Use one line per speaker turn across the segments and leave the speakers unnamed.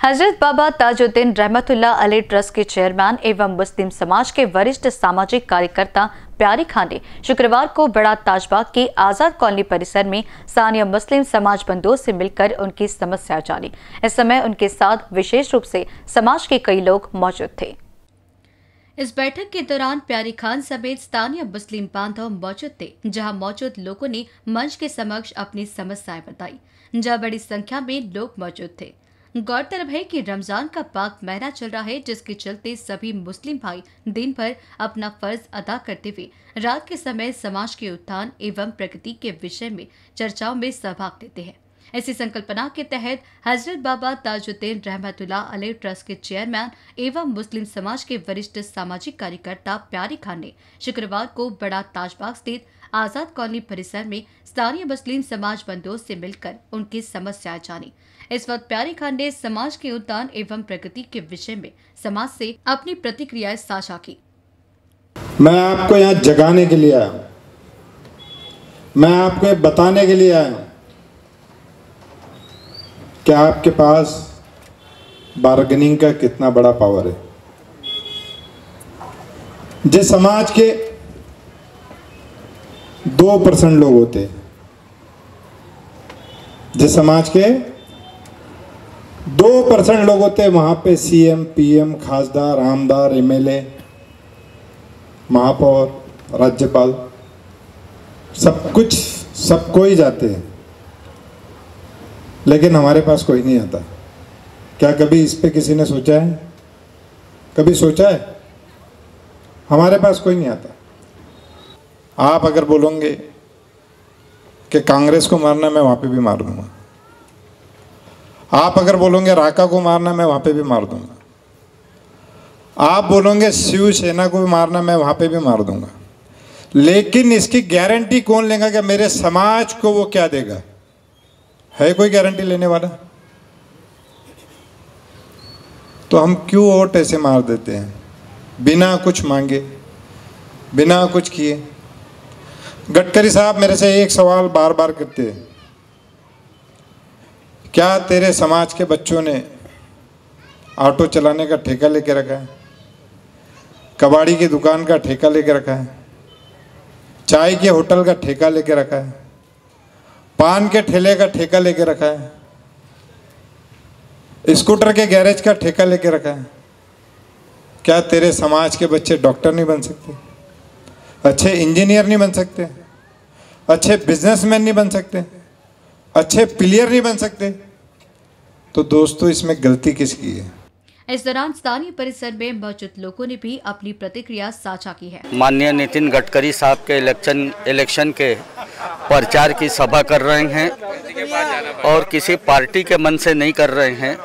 हज़रत बाबा ताजुद्दीन रहमतुल्लाह अली ट्रस्ट के चेयरमैन एवं मुस्लिम समाज के वरिष्ठ सामाजिक कार्यकर्ता प्यारी खान ने शुक्रवार को बड़ा ताजबाग के आज़ाद कॉलोनी परिसर में स्थानीय मुस्लिम समाज बंधुओं से मिलकर उनकी समस्या जानी। इस समय उनके साथ विशेष रूप से समाज के कई लोग मौजूद थे। इस बैठक के दौरान प्यारी खान समेत स्थानीय मुस्लिम बांधव मौजूद थे, जहाँ मौजूद लोगों ने मंच के समक्ष अपनी समस्याएँ बताई, जहाँ बड़ी संख्या में लोग मौजूद थे। गौरतलब है कि रमज़ान का पाक महीना चल रहा है, जिसके चलते सभी मुस्लिम भाई दिन भर अपना फ़र्ज़ अदा करते हुए रात के समय समाज के उत्थान एवं प्रगति के विषय में चर्चाओं में सहभाग लेते हैं। इसी संकल्पना के तहत हज़रत बाबा ताजुद्दीन रहमतुल्ला अलैह ट्रस्ट के चेयरमैन एवं मुस्लिम समाज के वरिष्ठ सामाजिक कार्यकर्ता प्यारी खान ने शुक्रवार को बड़ा ताजबाग स्थित आज़ाद कॉलोनी परिसर में स्थानीय मुस्लिम समाज बंधुओं से मिलकर उनकी समस्याएँ जानी। इस वक्त प्यारी खान ने समाज के उत्थान एवं प्रगति के विषय में समाज से अपनी प्रतिक्रियाएँ साझा की।
मैं आपको यहाँ जगाने के लिए आया हूँ। मैं आपको बताने के लिए आया कि आपके पास बार्गेनिंग का कितना बड़ा पावर है? जिस समाज के दो परसेंट लोग होते जिस समाज के दो परसेंट लोग होते वहाँ पे सीएम पीएम खासदार, आमदार एमएलए महापौर, राज्यपाल, सब कुछ, सब कोई जाते हैं। लेकिन हमारे पास कोई नहीं आता। क्या कभी इस पे किसी ने सोचा है? कभी सोचा है? हमारे पास कोई नहीं आता। आप अगर बोलोगे कि कांग्रेस को मारना मैं वहाँ पे भी मार दूँगा। आप अगर बोलोगे राका को मारना मैं वहाँ पे भी मार दूँगा। आप बोलोगे शिवसेना को भी मारना मैं वहाँ पे भी मार दूँगा। लेकिन इसकी गारंटी कौन लेगा कि मेरे समाज को वो क्या देगा? है कोई गारंटी लेने वाला? तो हम क्यों वोट ऐसे मार देते हैं? बिना कुछ मांगे, बिना कुछ किए। गडकरी साहब मेरे से एक सवाल बार बार करते हैं। क्या तेरे समाज के बच्चों ने ऑटो चलाने का ठेका लेके रखा है? कबाड़ी की दुकान का ठेका लेके रखा है? चाय के होटल का ठेका लेके रखा है? पान के ठेले का ठेका लेके रखा है। स्कूटर के गैरेज का ठेका लेके रखा है। क्या तेरे समाज के बच्चे डॉक्टर नहीं बन सकते? अच्छे इंजीनियर नहीं बन सकते? अच्छे बिजनेसमैन नहीं बन सकते? अच्छे प्लेयर नहीं बन सकते? तो दोस्तों, इसमें गलती किसकी है?
इस दौरान स्थानीय परिसर में मौजूद लोगों ने भी अपनी प्रतिक्रिया साझा की है।
माननीय नितिन गडकरी साहब के इलेक्शन इलेक्शन के प्रचार की सभा कर रहे हैं और किसी पार्टी के मन से नहीं कर रहे हैं,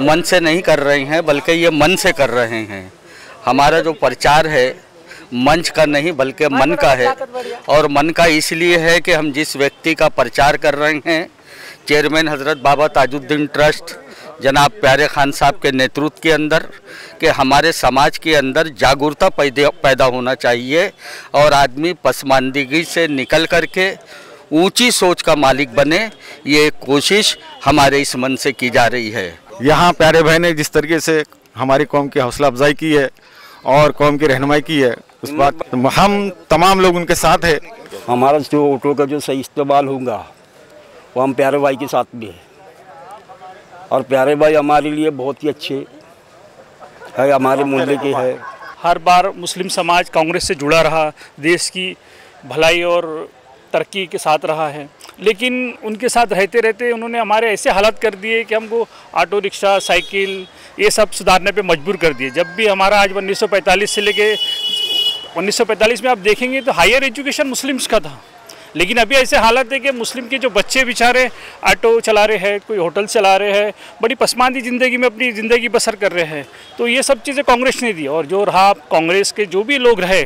मन से नहीं कर रहे हैं, बल्कि ये मन से कर रहे हैं। हमारा जो प्रचार है, मंच का नहीं, बल्कि मन का है और मन का इसलिए है कि हम जिस व्यक्ति का प्रचार कर रहे हैं, चेयरमैन हज़रत बाबा ताजुद्दीन ट्रस्ट जनाब प्यारे खान साहब के नेतृत्व के अंदर कि हमारे समाज के अंदर जागरूकता पैदा होना चाहिए और आदमी पसमानदगी से निकल कर के ऊँची सोच का मालिक बने ये कोशिश हमारे इस मन से की जा रही है।
यहाँ प्यारे भाई ने जिस तरीके से हमारी कौम की हौसला अफजाई की है और कौम की रहनुमाई की है उस बात हम तमाम लोग उनके साथ है।
हमारा जो ऑटो का जो सही इस्तेमाल होगा वो हम प्यारे भाई के साथ भी है। और प्यारे भाई हमारे लिए बहुत ही अच्छे है हमारे मूल्य के है।
हर बार मुस्लिम समाज कांग्रेस से जुड़ा रहा देश की भलाई और तरक्की के साथ रहा है। लेकिन उनके साथ रहते रहते उन्होंने हमारे ऐसे हालात कर दिए कि हमको ऑटो रिक्शा साइकिल ये सब सुधारने पे मजबूर कर दिए। जब भी हमारा आज 1945 से लेके 1945 में आप देखेंगे तो हायर एजुकेशन मुस्लिम्स का था। लेकिन अभी ऐसे हालत है कि मुस्लिम के जो बच्चे बेचारे ऑटो चला रहे हैं, कोई होटल चला रहे हैं, बड़ी पसमानदी ज़िंदगी में अपनी ज़िंदगी बसर कर रहे हैं। तो ये सब चीज़ें कांग्रेस ने दी और जो रहा कांग्रेस के जो भी लोग रहे,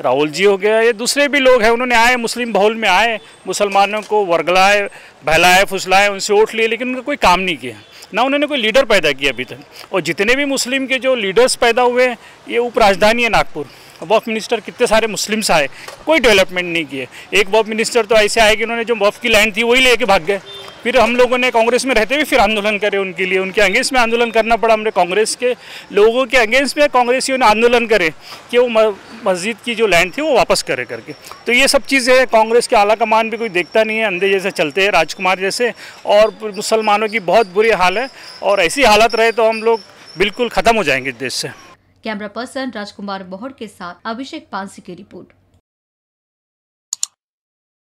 राहुल जी हो गया, ये दूसरे भी लोग हैं, उन्होंने आए, मुस्लिम बहुल में आए, मुसलमानों को वर्गलाए, बहलाए, फुसलाए, उनसे वोट लिए, लेकिन उनका कोई काम नहीं किया। ना उन्होंने कोई लीडर पैदा किया अभी तक। और जितने भी मुस्लिम के जो लीडर्स पैदा हुए हैं, ये उप राजधानी है नागपुर। वफ मिनिस्टर कितने सारे मुस्लिम्स आए, कोई डेवलपमेंट नहीं किए। एक वफ मिनिस्टर तो ऐसे आए कि उन्होंने जो वफ की लैंड थी, वही लेके भाग गए। फिर हम लोगों ने कांग्रेस में रहते हुए फिर आंदोलन करे उनके लिए, उनके अगेंस्ट में आंदोलन करना पड़ा हमने कांग्रेस के लोगों के अगेंस्ट में, कांग्रेसियों ने आंदोलन करे कि वो मस्जिद की जो लैंड थी वो वापस करे करके। तो ये सब चीज़ें कांग्रेस के आला कमान भी कोई देखता नहीं है, अंधे जैसे चलते हैं, राजकुमार जैसे, और मुसलमानों की बहुत बुरी हाल है, और ऐसी हालत रहे तो हम लोग बिल्कुल ख़त्म हो जाएँगे देश से।
कैमरा पर्सन राजकुमार मोहड़ के साथ अभिषेक पांसी की रिपोर्ट।